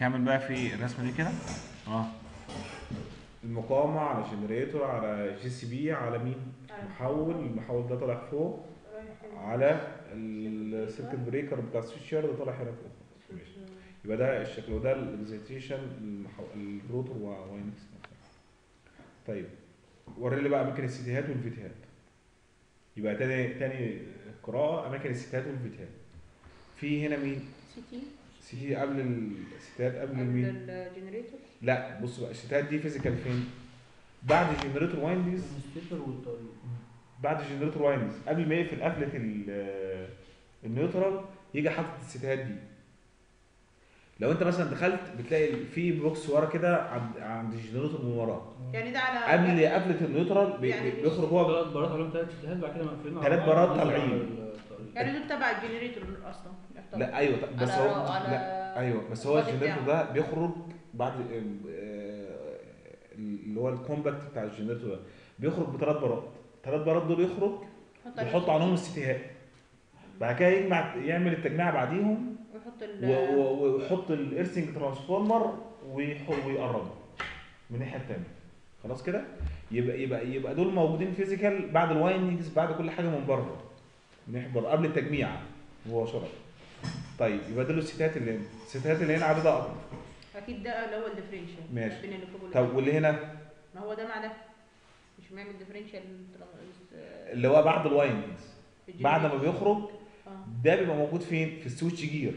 كمل بقى في الرسمة دي كده؟ آه. المقاومة على generator على GCB على مين؟ على محول المحول ده طالع فوق. على ال circuit breaker بتاع ال switchgear ده طالع هنا فوق. ماشي. يبقى ده الشكل وده ال excitation ال rotor windings طيب وري لي بقى أماكن السيتيهات والفيتيهات. يبقى تاني تاني قراءة أماكن السيتيهات والفيتيهات. في هنا مين؟ سي تي سي تي قبل السيتيهات قبل قبل مين؟ الجنريتور؟ لا بص بقى السيتيهات دي فيزيكال فين؟ بعد الجنريتور واينديز. الستيتر والطريق. بعد الجنريتور واينديز. قبل ما يقفل قفلة ال- النيوترال يجي حاطط السيتيهات دي. لو انت مثلا دخلت بتلاقي في بوكس ورا كده عند عند الجنريتور من وراه. يعني ده على قبل قفلة النيوترال يعني بيخرج هو ثلاث برات عليهم ثلاث شتات بعد كده مقفلين بعض، برات طالعين. يعني دول تبع ال generator أصلا. لا أيوه طب بس على- هو على لا أيوه بس هو ال body ال generator بتاعه. ده بيخرج بعد آه، اللي هو ال compact بتاع ال generator ده بيخرج بثلاث بارات ثلاث بارات دول يخرج يحط عليهم ال CT هات. بعد كده يجمع يعمل التجميع بعديهم ويحط و- ال و- ويحط ال earthing transformer ويح- ويقرب من الناحية الثانية خلاص كده؟ يبقى يبقى يبقى دول موجودين physical بعد ال windings بعد كل حاجة من بره. بره قبل التجميع. مباشره طيب يبقى دول ال CT هات اللي هنا ال CT هات اللي هنا عددها أكبر. أكيد ده اللي هو ال differential ماشي. بين طب. واللي هنا؟ ما هو ده مع ده. مش بيعمل differential اللي هو بعد ال windings بعد ما بيخرج آه. ده بيبقى موجود فين؟ في ال switchgear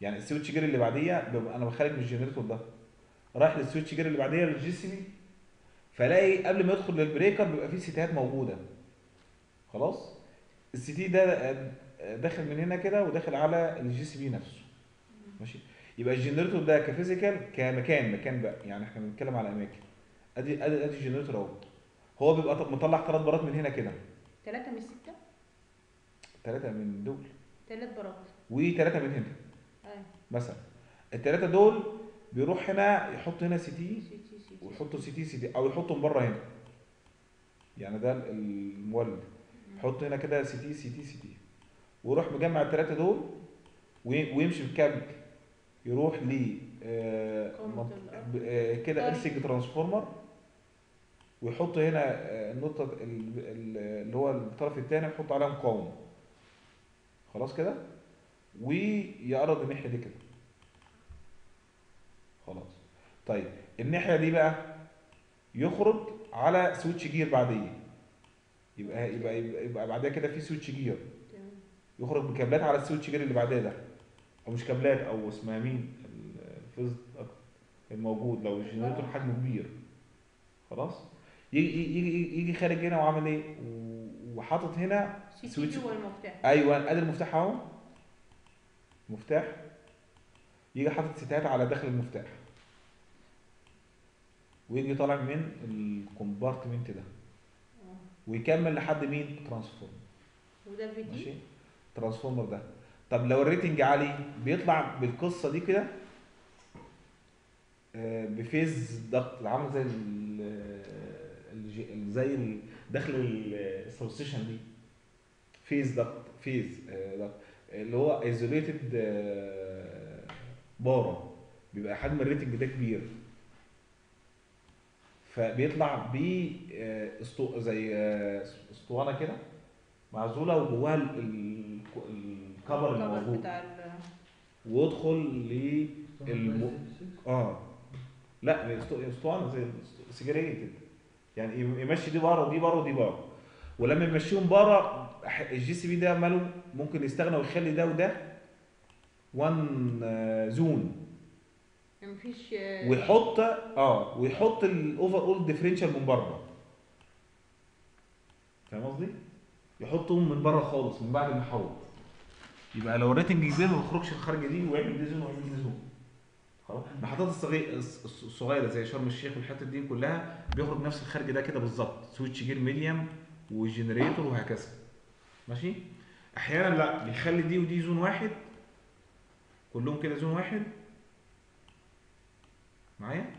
يعني ال switchgear اللي بعديه أنا بخرج من ال generator ده. رايح لل switchgear اللي بعديه لل GCB فلاقي قبل ما يدخل لل breaker بيبقى فيه CT هات موجودة. خلاص؟ ال CT ده آه، داخل من هنا كده وداخل على ال GCB نفسه. ماشي؟ يبقى ال generator ده ك physical كمكان مكان بقى. يعني إحنا بنتكلم على أماكن. أدي أدي أدي ال generator أهو. هو بيبقى مطلع ثلاث بارات من هنا كده. ثلاثة من ستة؟ ثلاثة من دول. ثلاث بارات. وثلاثة من هنا. أيوه. مثلا الثلاثة دول بيروح هنا يحط هنا CT ويحطوا CT CT أو يحطهم بره هنا. يعني ده المولد يحط هنا كده CT CT CT ويروح مجمع الثلاثه دول وي- ويمشي بالكابل يروح ل آه، آه، كده طيب. earthing transformer ويحط هنا آه، النقطة ال- ال- اللي هو الطرف الثاني يحط عليها مقاومه خلاص كده؟ ويقرب الناحية دي كده. خلاص. طيب الناحية دي بقى يخرج على switchgear بعدية. يبقى يبقى يبقى, يبقى بعدها كده في switchgear. يخرج بكابلات على ال switchgear اللي بعدها ده. أو مش كابلات أو اسمها مين؟ الفيز الموجود. لو ال generator حجمه كبير. خلاص؟ يجي يجي يجي خارج هنا وعامل إيه؟ وحاطط هنا سويتش. جوه المفتاح. أيوه ادي المفتاح أهو. مفتاح. يجي حاطط ستات على داخل المفتاح. ويجي طالع من الكومبارتمنت ده. آه. ويكمل لحد مين؟ ترانسفورم وده في ماشي؟ تي ترانسفورمر ده. طب لو الريتنج عالي بيطلع بالقصة دي كده؟ آه، بفيز ضغط عامل زي زي داخل السبستيشن دي. فيز ضغط فيز آه، ضغط. اللي هو ايزوليتد بارة. بيبقى حجم الريتنج ده كبير. فبيطلع ب آه، اسطو- زي آه، اسطوانة كده معزولة وجواها ال- ال- الكفر اللي الكفر موجود بتاع ال- وادخل ل الم... آه. لا اسطو- اسطوانة زي سيجاريه كده. يعني يم- يمشي دي بره ودي بره ودي بره. ولما يمشيهم بره ح- ال GCB ده ماله ممكن يستغنى ويخلي ده وده one zone يعني مفيش ويحط آه ويحط ال overall differential من بره. فاهم قصدي؟ يحطهم من بره خالص من بعد المحول يبقى لو ال rating كبير ما يخرجش الخارجه دي ويعمل دي zone ويعمل دي zone خلاص؟ المحطات الصغيرة زي شرم الشيخ والحتت دي كلها بيخرج نفس الخارج ده كده بالظبط. switchgear medium و generator وهكذا. ماشي؟ أحيانا لا بيخلي دي ودي zone واحد كلهم كده zone واحد. معايا؟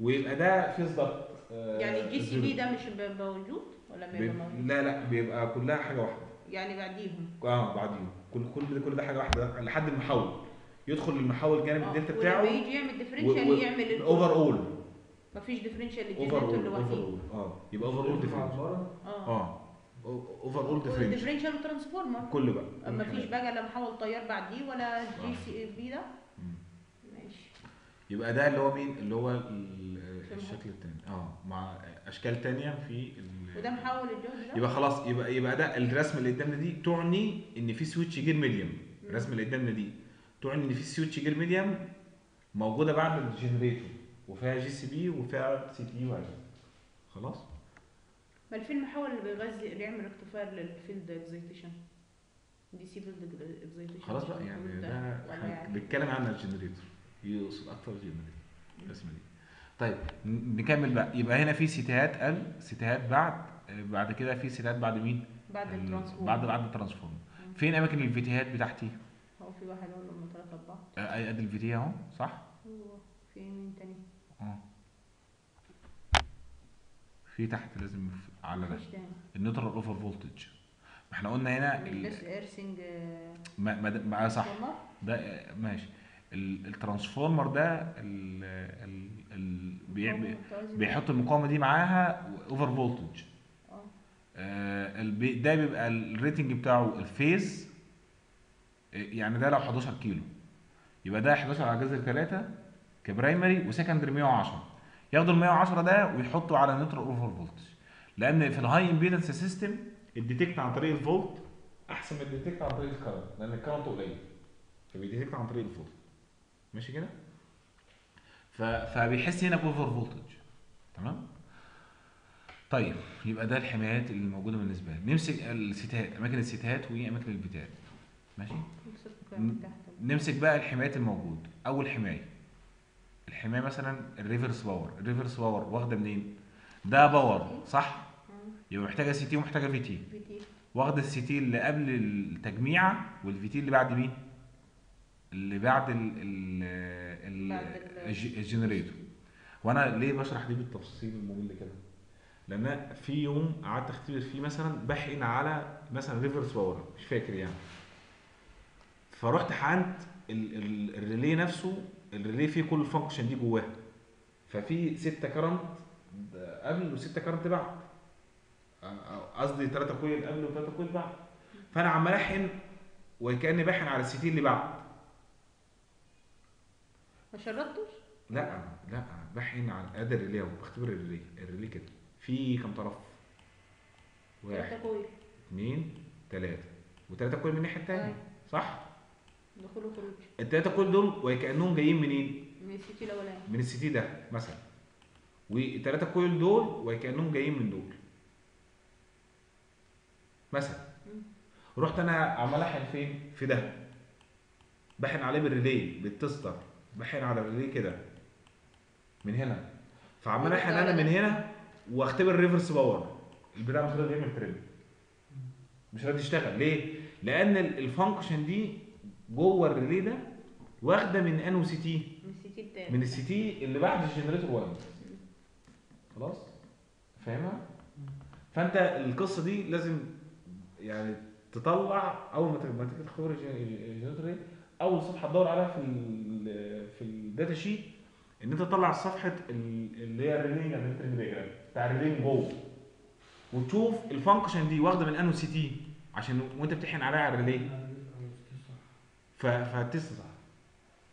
ويبقى ده phase ضغط آه، يعني ال GCB ده مش ب- موجود ولا بيبقى بيب- موجود؟ لا لا بيبقى كلها حاجة واحدة. يعني بعديهم؟ آه بعدين كل كل ده كل ده حاجة واحدة لحد المحول. يدخل المحول جانب آه، الدلتا ولما بتاعه يجي يعمل differential يعمل overall مفيش differential over لل generator أول over لوحده all آه يبقى overall differential آه. آه. overall differential وال differential و transformer كل بقى مفيش بقى لا محول تيار بعديه ولا GCB ده؟ يبقى ده اللي هو مين؟ اللي هو. الشكل الثاني آه مع أشكال تانية في وده محول الجهد ده؟ يبقى خلاص يبقى يبقى ده الرسمه اللي قدامنا دي تعني إن في switchgear medium. الرسمه اللي قدامنا دي تعني إن في switchgear medium موجودة بعد ال generator وفيها GCB وفيها CT وهكذا. خلاص؟ ما ال field محول اللي بيغذي اللي يعمل اكتفاء لل field excitation DC field excitation خلاص بقى يعني ده بنتكلم عن ال generator يقصد أكتر الرسمه دي. طيب نكمل بقى. يبقى هنا في CT هات ال CT هات بعد آه، بعد كده في CT هات بعد مين؟ بعد ال- ال transformer. بعد بعد ال transformer. فين أماكن ال VT هات بتاعتي؟ هو في واحد لهم ثلاثة أربعة. آه، ادي ال VT أهو صح؟ هو في مين تاني؟ أه. في تحت لازم على ده. ال neutral over voltage. ما إحنا قلنا هنا بس earthing ما ما, ما صح. transformer ده آه، ماشي. ال transformer ده ال ال ال بيع- بيحط المقاومة دي معاها over voltage آه. آه، البي- ده بيبقى ال rating بتاعه ال phase آه، يعني ده لو 11 كيلو. يبقى ده 11 على جذر 3 ك primary و secondary 110 ياخدوا ال 110 ده ويحطوا على neutral over voltage لأن في ال high impedance system ال detect عن طريق الفولت أحسن من الديتكت عن طريق الكرنت لأن الكرنت قليل. فبي detect عن طريق الفولت ماشي كده؟ ف... فبيحس هنا ب over voltage تمام؟ طيب يبقى ده الحمايات اللي موجودة بالنسبة لي. نمسك السيتات أماكن السيتات وأماكن البتات ماشي؟ نمسك بقى الحمايات الموجود. أول حماية. الحماية مثلا ال reverse power. ال reverse power واخدة منين؟ ده power صح؟ يبقى محتاجة CT ومحتاجة VT VT واخدة ال CT اللي قبل التجميعة وال VT اللي بعد مين؟ اللي بعد ال ال ال generator. وأنا ليه بشرح دي بالتفصيل الممل كده؟ لأن في يوم قعدت أختبر فيه مثلا بحقن على مثلا reverse power مش فاكر يعني. فرحت حقنت ال- ال- ال relay نفسه ال relay فيه كل ال function دي جواه ففي 6 current قبل و6 current بعد. قصدي 3 coil قبل و3 coil بعد. فأنا عمال أحقن وكأني بحقن على ال CT اللي بعد. ما شرطتش لا لا بحقن على ادي ال relay اهو بختبر ال relay ال relay كده في كام طرف؟ واحد ثلاثة coil اثنين ثلاثة وثلاثة coil من الناحية التانية أيوة. صح؟ دخول وخروج الثلاثة coil دول وكأنهم جايين منين؟ من ال CT الأولاني من ال CT ده مثلا والثلاثة coil دول وكأنهم جايين من دول مثلا. رحت أنا عمال احقن فين؟ في ده بحقن عليه بال relay بال tester بحقن على ال relay كده؟ من هنا. فعمال على أنا. من هنا وأختبر reverse power البتاع مش راضي يعمل trip مش راضي يشتغل. ليه؟ لأن ال- ال function دي جوه ال relay ده واخدة من انو سي تي من السي تي التاني. من السي تي اللي بعد الجنريتور 1 خلاص؟ فاهمها؟ فأنت القصة دي لازم يعني تطلع أول ما تختبر الج- ال generator أول صفحة تدور عليها في ال في ال data sheet إن أنت تطلع صفحة ال- اللي هي ال relaying and diagram بتاع ال relaying جوه وتشوف ال function دي واخدة من انو CT عشان وأنت بتحقن عليها على ال relay ف- فه test صح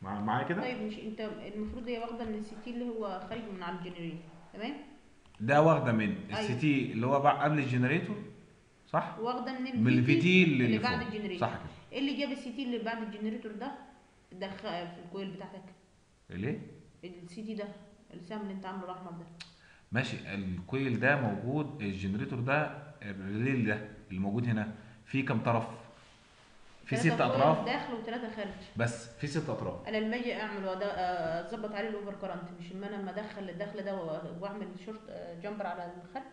مع- معايا كده؟ طيب مش أنت المفروض هي واخدة من ال CT اللي هو خارج من على ال generator تمام؟ ده واخدة من ال C أيوة. T اللي هو بقى قبل ال generator صح؟ واخدة من من ال VT اللي, اللي بعد. ال generator صح كده. إيه اللي جاب ال CT اللي بعد ال generator ده؟ دخل في ال coil بتاعتك. ليه؟ ال CT ده السهم اللي انت عامله الاحمر ده. ماشي ال coil ده موجود ال generator ده ال relay ده اللي موجود هنا فيه كام طرف؟ في ست أطراف داخل وثلاثه خارج. بس في ست أطراف. أنا لما أجي أعمل أظبط عليه ال over current مش اما أنا لما أدخل الدخل ده وأعمل short jumper على الخارج؟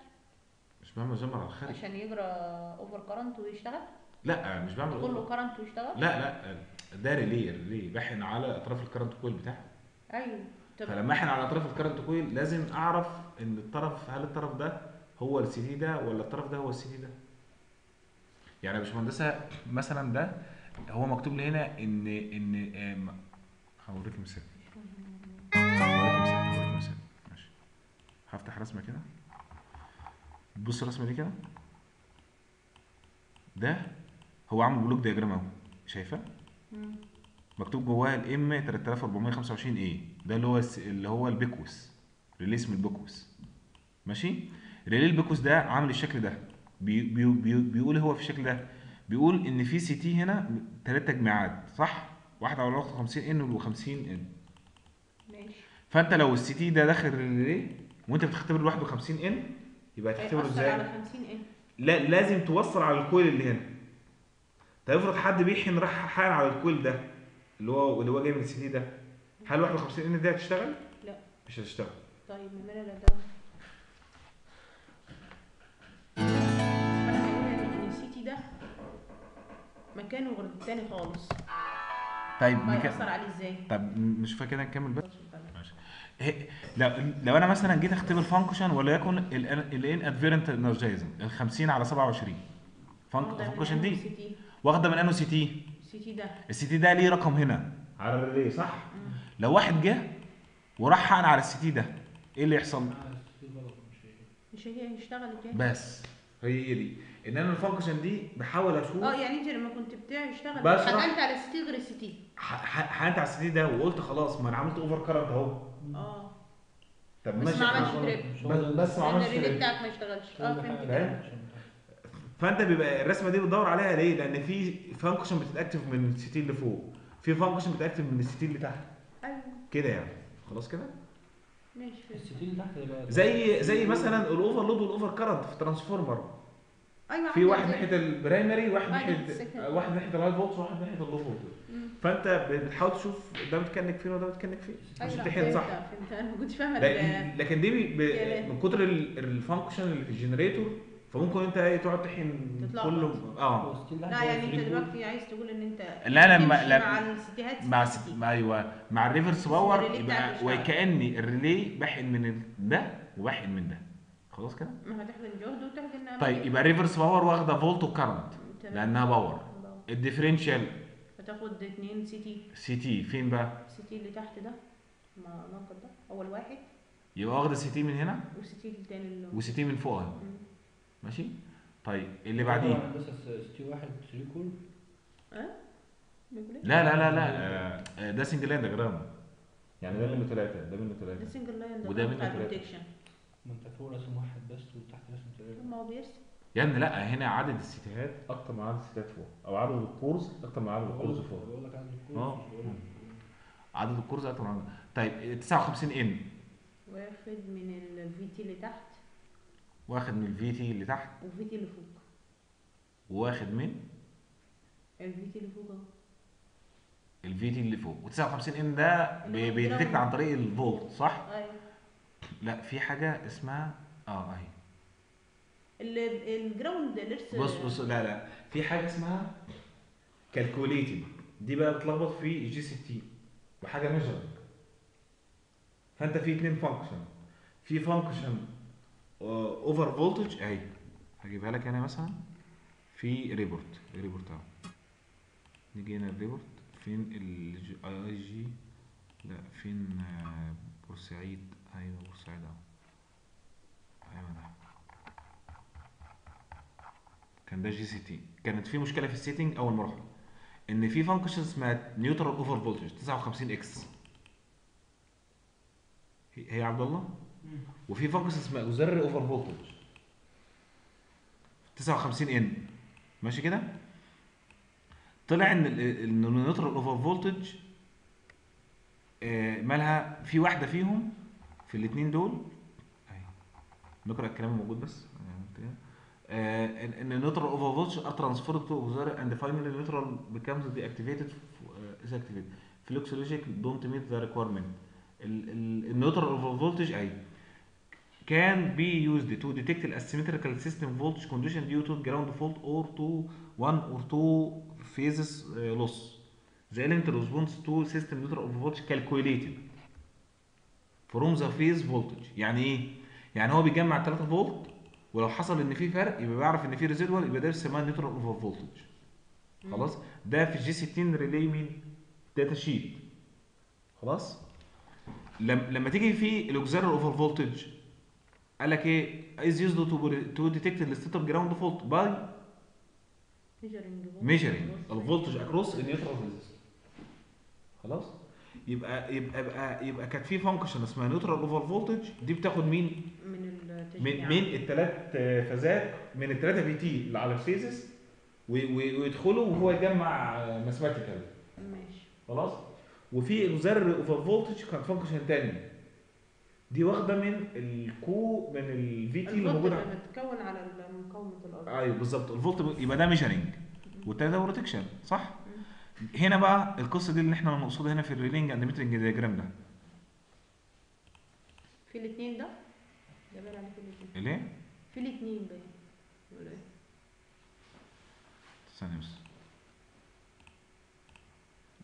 مش بعمل جمبر على الخارج. عشان يجرى over current ويشتغل؟ لا مش بعمل تقول له current ويشتغل؟ لا لا ده relay relay بحقن على أطراف ال current coil بتاعي. أيوه طب فلما أحقن على أطراف ال current coil لازم أعرف إن الطرف هل الطرف ده هو ال CT ده ولا الطرف ده هو ال CT ده؟ يعني يا باشمهندسة مثلا ده هو مكتوب لي هنا إن إن هوريك مثال. هوريك مثال هوريك مثال. ماشي. هفتح رسمة كده. بص الرسمة دي كده. ده هو عامل block diagram أهو. شايفاه مم. مكتوب جواه ال M 3425 A ده اللي هو الس- اللي هو ال Beckwith. relay اسم ال Beckwith. ماشي؟ relay ال Beckwith ده عامل الشكل ده. بي بي بي بيقول هو في الشكل ده. بيقول إن في CT هنا ثلاث تجميعات صح؟ واحد على 50 N و50 N ماشي. فأنت لو ال CT ده داخل ال relay وأنت بتختبر لوحده 50 N يبقى هتختبره هيأثر إزاي؟ على 50 N لا لازم توصل على ال coil اللي هنا. طيب افرض حد بيحقن راح حاقن على ال coil ده اللي هو اللي هو جاي من ال CT ده هل 51 N دي هتشتغل؟ لا. مش هتشتغل طيب نعملها لا ده أنا هقول ان ال CT ده مكانه غير التاني خالص طيب هيأثر عليه إزاي؟ طب مش فاكر كده نكمل بس إيه، لو لو أنا مثلا جيت أختبر function وليكن ال inadvertent energizing ال 50 على 27 function دي. واخدة من انه CT. ال CT ده. ال CT ده ليه رقم هنا؟ على ال relay صح؟ لو واحد جه وراح حقن على ال CT ده إيه اللي يحصل؟ مش هي. هيشتغل تاني بس. هي دي. ان أنا ال function دي بحاول أشوف آه يعني أنت لما كنت بتشتغل. حقنت على ال CT غير ال CT. حقنت على ال CT ده وقلت خلاص ما أنا عملت over current أهو. آه. طب بس ماشي ما عملش إحنا- trip. بس بس ما ال relay trip. بتاعك ما اشتغلش. آه فهمت فانت بيبقى الرسمة دي بتدور عليها ليه؟ لأن في function بتت activate من ال CT اللي فوق في function بتت activate من ال CT اللي تحت أيوه. كده يعني. خلاص كده؟ ماشي. فهمت. الستين اللي تحت يبقى زي زي مثلا ال overload وال over current في transformer أيوه في واحد ناحية ال primary واحد أيوة، ناحية. واحد ناحية ال high volt وواحد ناحية ال low volt. فأنت بتحاول تشوف ده متكنك فين وده متكنك فين. أيوه عشان فهمت صح. فهمت. أنا ما كنتش فاهمة لكن دي. من كتر ال- ال function اللي في ال generator فممكن انت إيه تقعد تحقن. كله؟ آه. لا يعني انت. دلوقتي عايز تقول ان انت لا، لما- لما- مع ال CT هات مع CT... تي. مع أيوه. مع ال reverse power يبقى. وكأني ال relay بحقن من ده وبحقن من ده. خلاص كده؟ ما هتحقن جهد وتحقن طيب يبقى ال reverse power واخدة volt و current. لأنها power. ال differential هتاخد اتنين CT. CT. فين بقى؟ ال CT اللي تحت ده. ما ناقص ده. أول واحد. يبقى واخدة CT من هنا؟ وال CT التاني اللي و CT من فوق اهو مم. ماشي؟ طيب اللي بعديه؟ هندسة CT واحد three core. بيقول إيه؟ لا لا لا لا آه، آه، ده single line diagram يعني ده منه ثلاثة ده منه ده ثلاثة single line ده وده منه تلاتة. ال protection ما أنت فوق رسم واحد بس وتحت رسم ثلاثة ما هو بيرسم. يا ابني لا هنا عدد ال CT هات أكتر من عدد ال CT هات فوق أو عدد ال cores أكتر من عدد ال cores فوق. بقول لك عندي ال cores آه. عدد ال cores أكتر من عدد. طيب 59 N واخد من ال VT اللي تحت. واخد من ال VT اللي تحت وال VT اللي فوق. وواخد من ال VT اللي فوق اهو. ال VT اللي فوق. و59 N ده بي- بي detect عن طريق الفولت صح؟ أيوه. لا في حاجة اسمها آه أهي. ال- ال ground ال earth بص بص لا لا. في حاجة اسمها calculated دي بقى بتلخبط في GCT وحاجة measure فأنت في اتنين function في function over voltage أهي هجيبها لك أنا مثلا. في report report أهو. نيجي هنا ال report فين ال EEG لا فين آه، بورسعيد؟ أيوه بورسعيد أهو. أيوه ده كان ده GCT كانت في مشكلة في ال setting أول مرحله إن في function اسمها neutral over voltage 59 X هي عبد الله؟ وفي function اسمها auxiliary over voltage 59 N ماشي كده؟ طلع إن ال neutral over voltage مالها في واحدة فيهم في الاثنين دول. نقرا الكلام الموجود بس. آه، ان إن neutral over voltage are transferred to auxiliary and finally neutral becomes deactivated uh, is activated. Flux logic don't meet the requirement. ال- ال- ال neutral over voltage اهي can be used to detect the asymmetrical system voltage condition due to ground fault or to one or two phases uh, loss the element response to system neutral over voltage calculated from the phase voltage يعني إيه يعني هو بيجمع 3 فولت ولو حصل ان في فرق يبقى بيعرف ان في ريزيدوال يبقى ده بيسموها نيوترال اوفر فولتج خلاص ده في ال G60 relay مين data sheet خلاص لم لما تيجي في ال auxiliary over voltage قال لك إيه؟ is used to to detect the state of ground fault by measuring the voltage across the neutral resistor خلاص؟ يبقى يبقى يبقى يبقى كانت في function اسمها neutral over voltage دي بتاخد مين؟ من من من الثلاث فازات من الثلاثه VT اللي على ال phases ويدخلوا وهو يجمع mathematical ماشي. خلاص؟ وفي ال other over voltage كان function تاني. دي واخدة من الكو من ال VT اللي موجودة بيبقى متكون على مقاومة الأرض. أيوه بالظبط. الفولت يبقى ده measuring والتاني ده protection صح؟ هنا بقى القصة دي اللي إحنا بنقصدها هنا في ال relaying and metering diagram ده. في الاثنين ده؟ ده باين عليه في الاثنين ليه؟ في الاثنين باين ولا إيه؟ بس.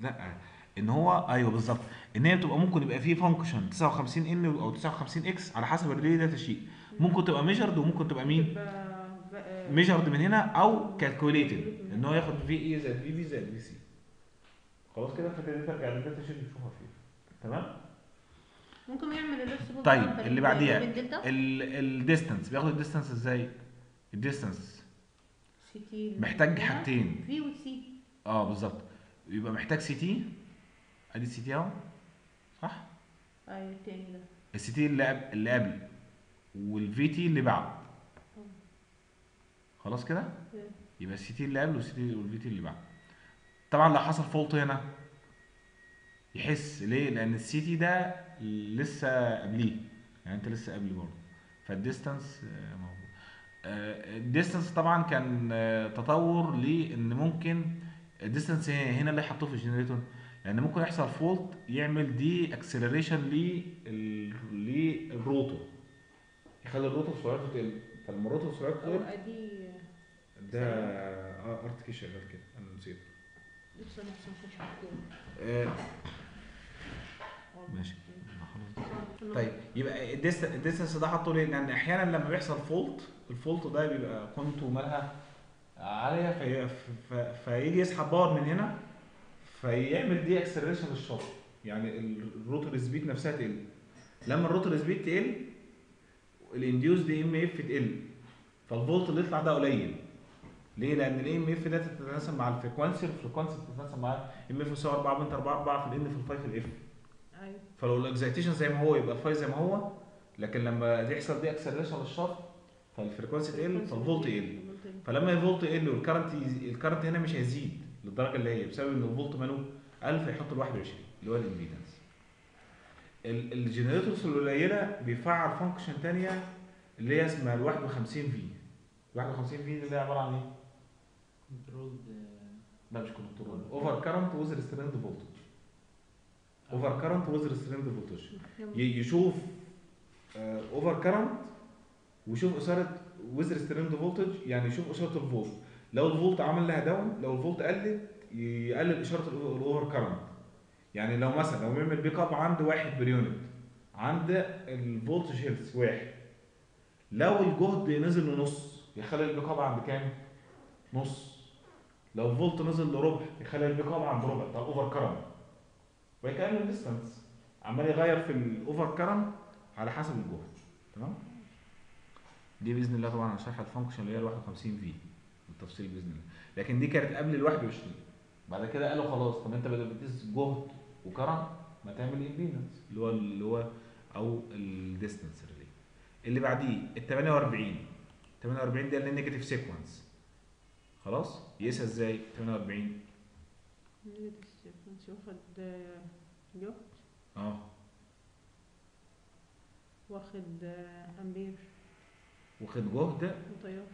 لا. إن هو أيوه بالظبط. إن هي بتبقى ممكن يبقى فيه function 59 N أو 59 X على حسب ال relay data sheet ممكن تبقى measured وممكن تبقى مين؟ measured من هنا أو calculated إن هو ياخد VA زائد VB زائد VC خلاص كده؟ فتبتدي ترجع لل data sheet تشوفها فين تمام؟ ممكن يعمل ال reverse power طيب، اللي بعديها. ال distance بياخد ال distance إزاي؟ ال distance محتاج حاجتين. V و C آه بالظبط. يبقى محتاج CT أدي ال CT أهو صح؟ أيوه التاني ده. ال CT اللي قبل اللي قبل وال VT اللي بعد. خلاص كده؟ مم. يبقى ال CT اللي قبل وال CT وال VT اللي بعد. طبعا لو حصل fault هنا يحس ليه؟ لأن ال CT ده لسه قبليه. يعني أنت لسه قبلي برضه. فال distance آه، موجود. آه، ال distance طبعا كان آه، تطور لأن ممكن ال distance هنا اللي حطوه في ال generator لأن ممكن يحصل fault يعمل deceleration لل rotor يخلي ال rotor سرعته تقل فلما ال rotor سرعته تقل ده آه ارت كي شغال كده. أنا نسيت. آه ماشي. طيب يبقى ال dist- ال distance ده حطه ليه؟ لأن أحيانا لما بيحصل fault ال fault ده بيبقى قيمته مالها عالية فيجي يسحب power من هنا فيعمل deceleration لل shaft يعني ال rotor speed نفسها تقل. لما ال rotor speed تقل ال induced EMF تقل. فالفولت اللي يطلع ده قليل. ليه؟ لأن ال EMF ده تتناسب مع ال frequency ال frequency بتتناسب مع EMF يساوي 4 point 4 4 في ال N في ال phi في ال F أيوه. فلو ال excitation زي ما هو يبقى ال phi زي ما هو لكن لما يحصل deceleration لل shaft فال frequency تقل فالفولت يقل فلما الفولت يقل وال current ال current هنا مش هيزيد. للدرجة اللي هي بسبب ان ال fault ماله 1000 يحط ال 21 اللي هو ال impedance ال generators القليله بيفعل function ثانية اللي هي اسمها ال 51 V 51 V اللي هي عبارة عن إيه؟ control لا مش control over current with restrained voltage over current with restrained voltage ي- يشوف over current ويشوف اشاره with restrained voltage يعني يشوف اشاره الفولت. لو الفولت عمل لها down لو الفولت قلت يقلل إشارة ال over current يعني لو مثلا لو بيعمل pick up عند واحد per unit عند ال voltage هيلث واحد. لو الجهد نزل لنص يخلي ال pick up عند كام؟ نص. لو الفولت نزل لربع يخلي ال pick up عند ربع. ده over current ويكمل ال distance عمال يغير في ال over current على حسب الجهد. تمام؟ دي بإذن الله طبعا هشرح ال function اللي هي ال 51 V بالتفصيل بإذن الله. لكن دي كانت قبل ال 21 بعد كده قالوا خلاص طب أنت بدل بتقيس جهد و current ما تعمل impedance اللي هو اللي هو أو ال distance relay اللي بعديه ال 48 48 ده اللي ال negative sequence خلاص؟ يقيسها إزاي؟ 48 واخد آه، جهد آه. واخد آه، أمبير. واخد جهد. وتيار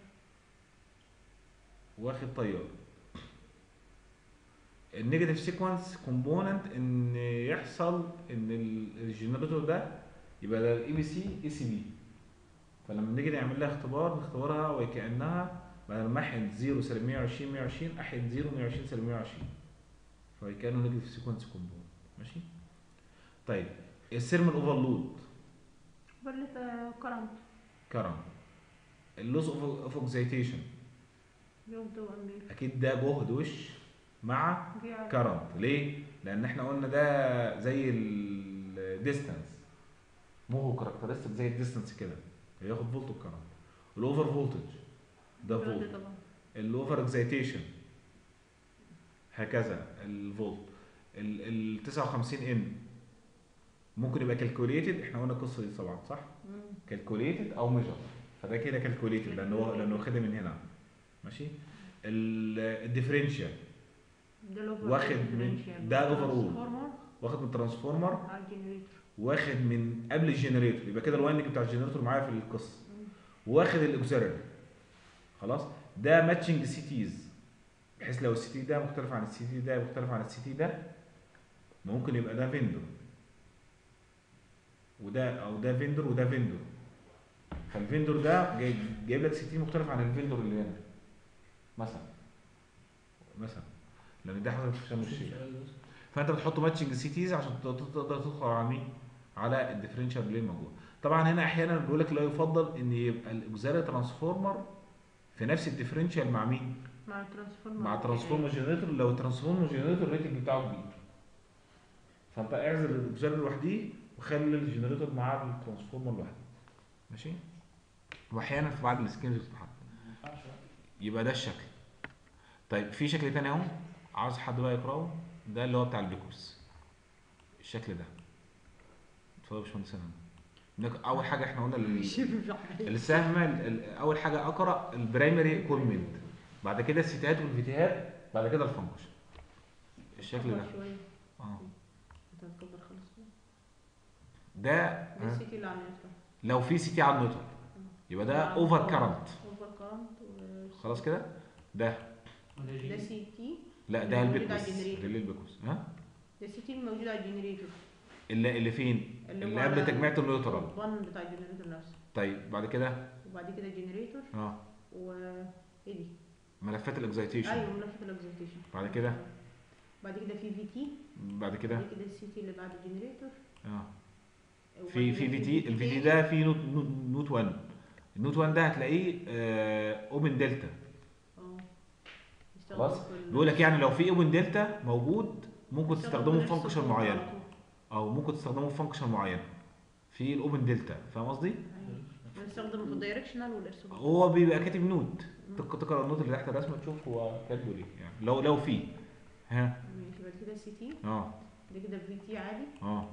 واخد تيار ال negative sequence component إن يحصل إن ال- ال generator ده يبقى ده ال ABC ACB فلما نيجي نعمل لها اختبار نختبرها وكأنها بدل ما احد 0 سالب 120 120 أحد 0 120 سالب 120 فكأنه negative sequence component. ماشي؟ طيب ال thermal overload بال current. current ال loss of excitation جهد وامبير أكيد ده جهد وش مع current ليه؟ لأن إحنا قلنا ده زي ال distance mho characteristic زي ال distance كده. هياخد فولت و current ال over voltage ده فولت طبعا. ال over excitation هكذا. الفولت ال ال 59 N ممكن يبقى calculated إحنا قلنا القصة دي طبعا صح. calculated أو measured فده كده calculated لأنه هو لأنه واخدها من هنا. ماشي؟ ال differential. واخد من-. ده. Transformer. واخد من ال transformer ال generator واخد من قبل ال generator يبقى كده ال winding بتاع ال generator معايا في القصة. واخد ال auxiliary خلاص؟ ده matching CTs بحيث لو ال CT ده مختلف عن ال CT ده مختلف عن ال CT ده ممكن يبقى ده vendor وده أو ده vendor وده vendor فال vendor ده جاي- جايب لك CT مختلف عن ال vendor اللي هنا. مثلا مثلا لأن ده حصل في شرم الشيخ. فأنت بتحط matching CTs عشان تقدر تدخل على مين؟ على ال differential اللي موجود. طبعا هنا أحيانا بيقول لك لا يفضل إن يبقى ال auxiliary transformer في نفس ال differential مع مين؟ مع ال transformer مع transformer generator لو ال transformer generator ال rating بتاعه كبير. فأنت اعزل ال auxiliary لوحديه وخلي ال generator مع ال transformer لوحده. ماشي؟ واحيانا في بعض ال schemes بتتحط. ما ينفعش بقى. يبقى ده الشكل. طيب في شكل تاني اهو عاوز حد بقى يقرأه؟ ده اللي هو بتاع البيكوس الشكل ده. اتفضل يا باشمهندس أول حاجة إحنا قلنا ال- السهم ال- ال- أول حاجة أقرأ ال primary equipment بعد كده السيتات والفيتيهات بعد كده ال function الشكل ده. آه. كده. ده ده آه. ال CT اللي على ال neutral لو في CT على ال neutral يبقى ده over current over current و- خلاص كده؟ ده. ده سي تي لا ده البيكوس. اللي البيكوس ها؟ ده ال CT الموجود على ال generator. اللي اللي فين؟ اللي, قبل تجميعة ال neutral. ال pin بتاع ال generator نفسه. طيب بعد كده؟ وبعد كده ال generator. آه. و إيه دي؟ ملفات ال excitation أيوه ملفة ال excitation بعد كده؟ بعد كده في VT بعد كده؟ بعد كده ال CT اللي بعد ال generator. آه. في في VT ال VT. ده في note note, note 1 ال note 1 ده هتلاقيه open delta آه خلاص؟ بيقول لك يعني لو في open delta موجود ممكن تستخدمه في function الكود معين على طول. أو ممكن تستخدمه في function معين في ال open delta. فاهم قصدي؟ أيوة. بنستخدمه في ال directional والارسال هو بيبقى كاتب note تق- تقرأ ال note اللي تحت الرسمة تشوف هو كاتبه ليه. يعني لو لو في. ها؟ ماشي. بعد كده ال CT آه. بعد كده VT عادي. آه.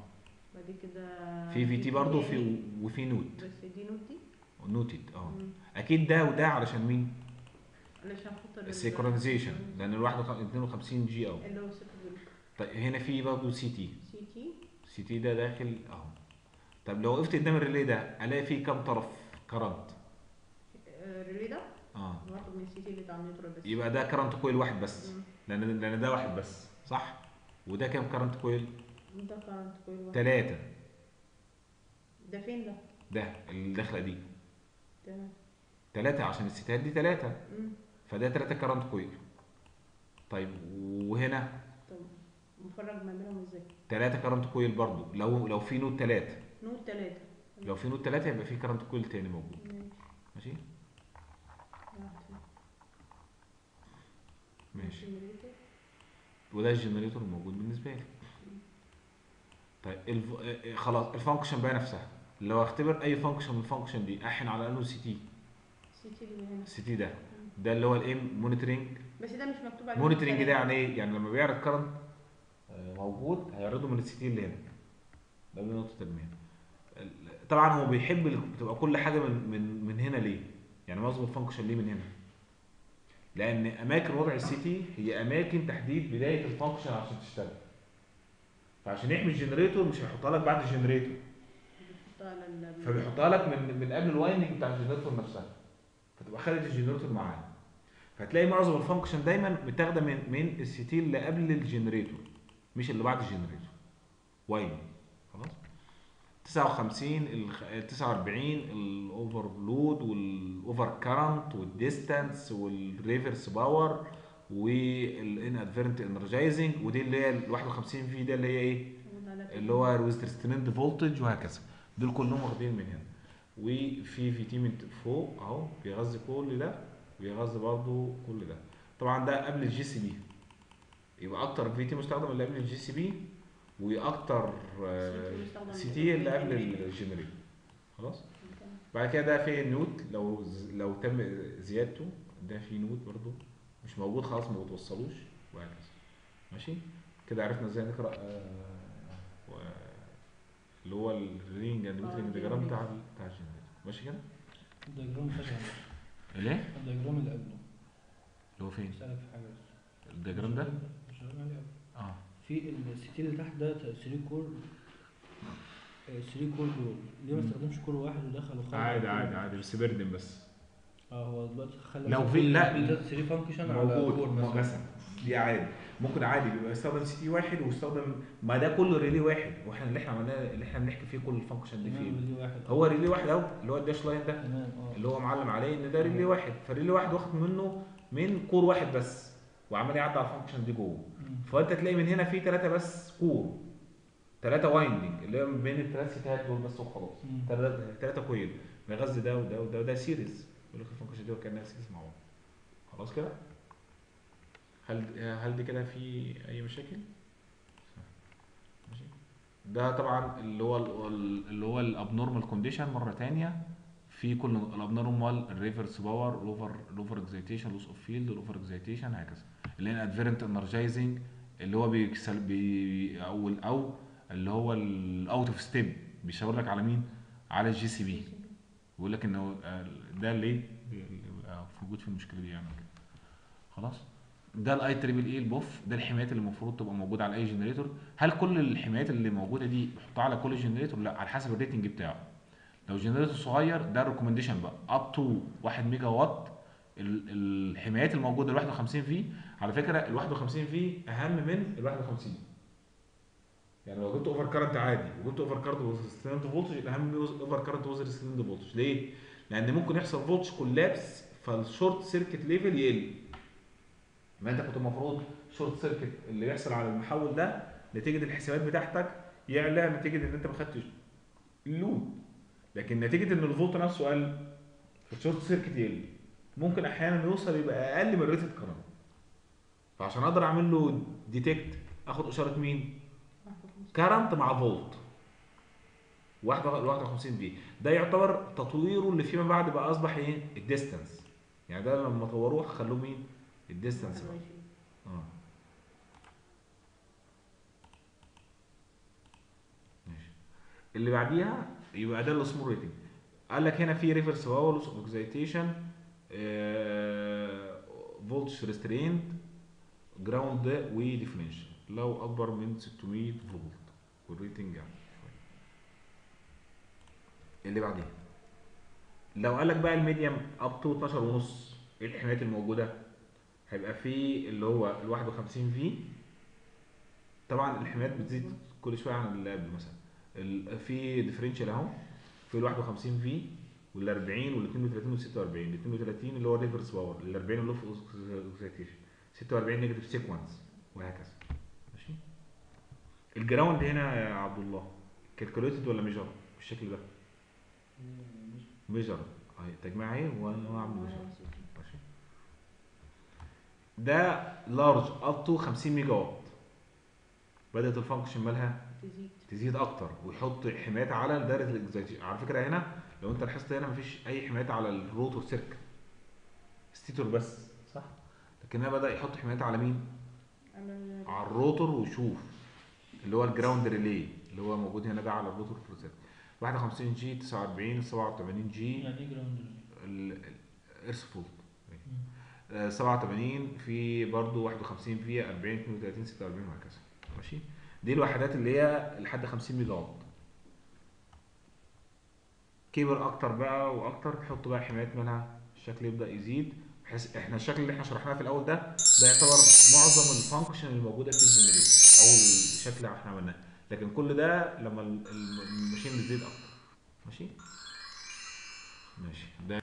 بعد كده في VT برضه. وفي وفي note بس دي note دي؟ noted آه. أكيد ده وده علشان مين؟ علشان خاطر ال- ال synchronization لأن الواحد وخ- 52 G أو. اللي هو طيب هنا في برضه CT CT CT ده داخل أهو. طب لو وقفت قدام ال relay ده ألاقي فيه كام طرف current ال relay ده؟ آه. واخد من ال CT اللي بتاع ال neutral بس. يبقى ده current coil واحد بس. لأن لأن ده واحد بس صح؟ وده كام current coil ده current coil واحد. ثلاثة ده فين ده؟ ده الدخلة دي. تمام. ثلاثة عشان ال CT ات دي ثلاثة. فده ثلاثة current coil طيب وهنا؟ طب مفرج ما بينهم إزاي؟ ثلاثة current coil برضو. لو لو في note ثلاثة note تلاتة. لو في note ثلاثة يبقى في current coil تاني موجود. ماشي. ماشي. وده ال generator الموجود بالنسبة لي. طيب الف... خلاص ال function بقى نفسها. لو اختبر أي function من ال function دي أحن على أنه CT. CT ده. ده اللي هو ال M monitoring بس ده مش مكتوب عليه monitoring ده. يعني إيه؟ يعني لما بيعرض current موجود هيعرضه من ال CT اللي هنا. ده نقطة المية ال- طبعا هو بيحب بتبقى كل حاجة من من من هنا ليه؟ يعني معظم ال function ليه من هنا؟ لأن أماكن وضع ال CT هي أماكن تحديد بداية ال function عشان تشتغل. فعشان يحمي ال generator مش هيحطها لك بعد ال generator فبيحطها لك من من قبل ال winding بتاع ال generator نفسها. فتبقى خارج ال generator معاه فهتلاقي معظم ال function دايما متاخدة من من ال CT اللي قبل ال generator مش اللي بعد ال generator winding خلاص؟ 59 ال 49 الاوفرلود والاوفر كارنت والديستانس والريفرس باور والان ادفيرنت انرجايزنج ودي اللي هي ال 51 V ده اللي هي إيه؟ اللي هو restrained voltage وهكذا. دول كلهم واخدين من هنا. وفي VT من فوق أهو بيغذي كل ده. بيغذي برضه كل ده. طبعا ده قبل ال GCB يبقى أكتر VT مستخدم اللي قبل ال GCB وأكتر CT اللي قبل ال generator. ال generator خلاص؟ بعد كده ده في note لو لو تم زيادته ده في note برضو مش موجود خلاص ما بتوصلوش وهكذا. ماشي؟ كده عرفنا إزاي نقرأ آه، و- اللي هو ال reading and آه، diagram بتاع بتاع ال generator. ماشي كده؟ ال diagram فاكر ليه ال diagram اللي قبله. اللي هو فين؟ اسالك في حاجة. بس ال diagram ده؟ مش شغال عليه. آه. في ال CT اللي تحت ده 3 core 3 core دول ليه ما. استخدمش core واحد ودخل وخرج؟ عادي عادي عادي بس burden بس. آه هو دلوقتي خلى لو في- لا. بي 3 function على موجود core مثلا. دي عادي. ممكن عادي بيبقى يستخدم CT واحد ويستخدم ما ده كله relay واحد. وإحنا اللي إحنا عملناه اللي إحنا بنحكي فيه كل ال function دي فيه. واحد. هو relay واحد اهو اللي هو ال dash line ده. آه. اللي هو معلم عليه إن ده relay واحد. فال relay واحد واخد منه من core واحد بس وعمال يعدي على ال function دي جوه. فانت تلاقي من هنا في ثلاثة بس core ثلاثة winding اللي هي بين الثلاث CT ات دول بس وخلاص. ثلاثة coil بيغذي ده وده وده وده series يقول لك ال function دي وكانها series مع بعض خلاص كده؟ هل هل دي كده في أي مشاكل؟ ده طبعا اللي هو ال- اللي هو ال abnormal condition مرة تانية. في كل الابنورمال الريفرس باور الاوفر الاوفر اكزيتيشن لوس اوف فيلد الاوفر اكزيتيشن هكذا. اللي هي inadvertent energizing اللي هو بيكسل بي أو أو اللي هو ال out of step بيشاور لك على مين؟ على ال GCB بيقول لك إنه آه، ده؟ اللي بيبقى موجود في المشكلة دي يعني. خلاص؟ ده الاي تريبل اي البوف ده الحمايات اللي المفروض تبقى موجودة على أي generator هل كل الحمايات اللي موجودة دي بحطها على كل generator لا على حسب ال rating بتاعه. لو generator صغير ده ال recommendation بقى. up to 1 ميجا وات ال- الحمايات الموجودة ال 51 V على فكرة ال 51 V أهم من ال 51 يعني لو جبت over current عادي وجبت over current restrained voltage الاهم من over current restrained voltage ليه؟ لأن ممكن يحصل voltage collapse فال short circuit level يقل. ما انت كنت المفروض short circuit اللي بيحصل على المحول ده نتيجة الحسابات بتاعتك يعلى نتيجة إن أنت ما خدتش ال load لكن نتيجة إن الفولت نفسه قل فال short circuit يقل ممكن أحيانا يوصل يبقى أقل من ال rated current فعشان أقدر أعمل له detect آخد إشارة مين؟ current مع فولت واحد 51 V ده يعتبر تطويره اللي فيما بعد بقى أصبح إيه؟ ال distance يعني ده لما طوروه خلوه مين؟ ال distance بقى. آه. ماشي. اللي بعديها يبقى ده ال small rating قال لك هنا في reverse of excitation voltage restrained ground و differential لو أكبر من 600 فولت. وال rating يعني. شوية اللي بعديها. لو قال لك بقى ال medium up to 12 ونص إيه الحمايات الموجودة هيبقى في اللي هو ال 51 V طبعا الحمايات بتزيد كل شوية عن اللي قبل مثلا في differential أهو. في ال 51 V وال 40 وال 32 وال 46 ال 32 اللي هو reverse power ال 40 اللي هو excitation 46 negative sequence وهكذا. ماشي؟ ال ground هنا يا عبد الله. calculated ولا measure بالشكل ده؟ measure اهي تجميع اهي وأنا اعمل measure ده large up to 50 ميجا وات بدأت ال function مالها تزيد. تزيد أكتر ويحط حمايات على دايره ال excitation على فكرة هنا لو أنت لاحظت هنا مفيش أي حمايات على ال rotor circuit stator بس. صح. لكن هنا بدأ يحط حمايات على مين؟ على على ال rotor ويشوف. اللي هو ال ground relay اللي هو موجود هنا ده على ال rotor circuit 51 G 49 87 G يعني إيه ground ال earth fault 87 في برضو 51 V 40 32 46 وهكذا. ماشي؟ دي الوحدات اللي هي لحد 50 ميجا وات كبر أكتر بقى وأكتر تحط بقى حمايات منها الشكل يبدأ يزيد بحيث إحنا الشكل اللي إحنا شرحناه في الأول ده ده يعتبر معظم ال function الموجوده في ال generator أو الشكل اللي إحنا عملناه. لكن كل ده لما ال- ال- ال machine بتزيد أكتر. ماشي؟ ماشي. ده